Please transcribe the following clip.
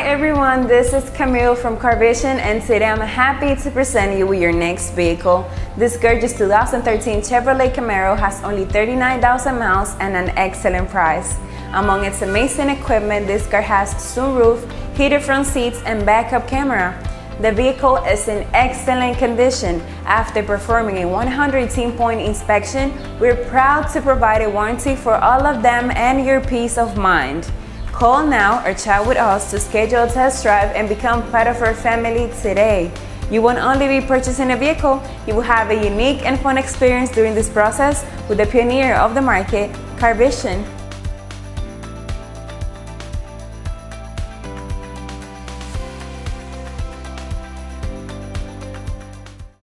everyone, this is Camille from Carvision and today I'm happy to present you with your next vehicle. This gorgeous 2013 Chevrolet Camaro has only 39,000 miles and an excellent price. Among its amazing equipment, this car has sunroof, heated front seats and backup camera. The vehicle is in excellent condition. After performing a 118-point inspection, we're proud to provide a warranty for all of them and your peace of mind. Call now or chat with us to schedule a test drive and become part of our family today. You won't only be purchasing a vehicle, you will have a unique and fun experience during this process with the pioneer of the market, Carvision.